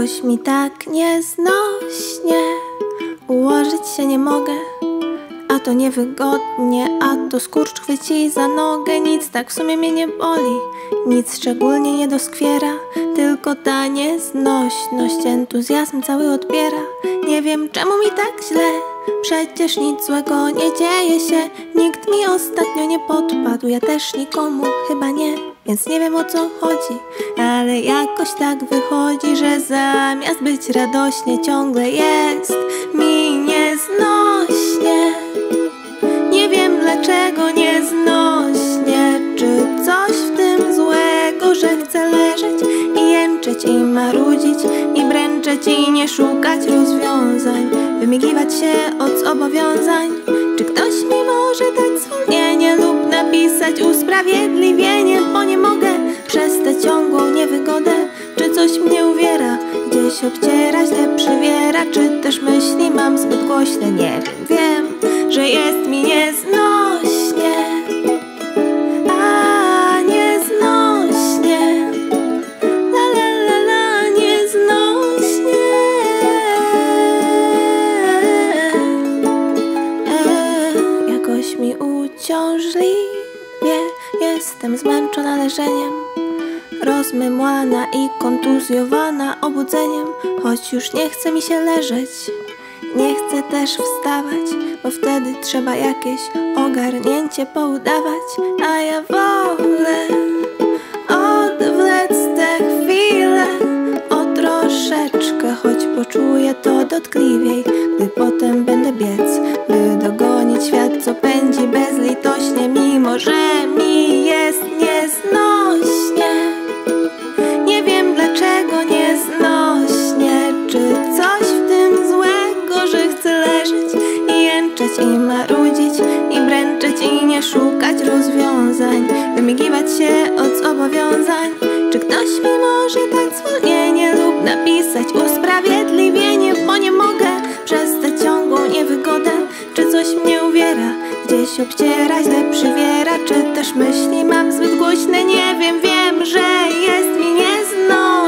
Jakoś mi tak nieznośnie. Ułożyć się nie mogę. A to niewygodnie A to skurcz chwyci za nogę. Nic tak w sumie mnie nie boli. Nic szczególnie nie doskwiera. Tylko ta nieznośność Entuzjazm cały odbiera. Nie wiem czemu mi tak źle Przecież nic złego nie dzieje się. Nikt mi ostatnio nie podpadł. Ja też nikomu chyba nie Więc nie wiem o co chodzi. Ale jakoś tak wychodzi Że zamiast być radośnie Ciągle jest mi nieznośnie. Nie wiem dlaczego nieznośnie. Czy coś w tym złego Że chcę leżeć i jęczeć I marudzić i bręczeć I nie szukać rozwiązań Wymigiwać się od zobowiązań. Czy ktoś mi może dać zwolnienie Lub napisać usprawiedliwienie? Bo nie mogę przez tę ciągłą niewygodę. Czy coś mnie uwiera? Gdzieś obciera, źle przywiera? Czy też myśli mam zbyt głośne? Nie wiem, wiem, że jest mi nieznośnie Jestem zmęczona leżeniem. Rozmymłana i kontuzjowana obudzeniem. Choć już nie chce mi się leżeć Nie chcę też wstawać Bo wtedy trzeba jakieś ogarnięcie poudawać. A ja wolę odwlec tę chwilę O troszeczkę, choć poczuję to dotkliwiej Gdy potem będę biec, I marudzić i bręczeć i nie szukać rozwiązań Wymigiwać się od zobowiązań. Czy ktoś mi może dać zwolnienie lub napisać? Usprawiedliwienie Bo nie mogę przez ciągłą niewygodę. Czy coś mnie uwiera, gdzieś obciera, źle przywiera? Czy też myśli mam zbyt głośne, nie wiem, wiem, że jest mi nieznośnie